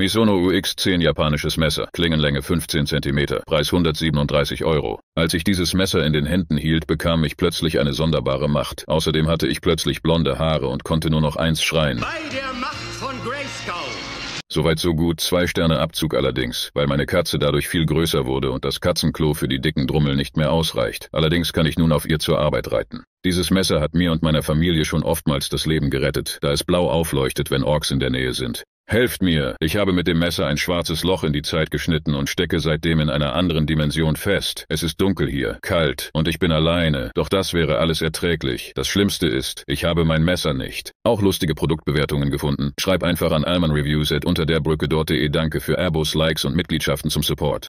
Misono UX10 japanisches Messer, Klingenlänge 15 cm, Preis 137 Euro. Als ich dieses Messer in den Händen hielt, bekam ich plötzlich eine sonderbare Macht. Außerdem hatte ich plötzlich blonde Haare und konnte nur noch eins schreien. Bei der Macht von Grayskull! Soweit so gut, zwei Sterne Abzug allerdings, weil meine Katze dadurch viel größer wurde und das Katzenklo für die dicken Drummel nicht mehr ausreicht. Allerdings kann ich nun auf ihr zur Arbeit reiten. Dieses Messer hat mir und meiner Familie schon oftmals das Leben gerettet, da es blau aufleuchtet, wenn Orks in der Nähe sind. Helft mir! Ich habe mit dem Messer ein schwarzes Loch in die Zeit geschnitten und stecke seitdem in einer anderen Dimension fest. Es ist dunkel hier, kalt, und ich bin alleine, doch das wäre alles erträglich. Das Schlimmste ist, ich habe mein Messer nicht. Auch lustige Produktbewertungen gefunden. Schreib einfach an almanreviews at unterderbrücke.de Danke für Abos, Likes und Mitgliedschaften zum Support.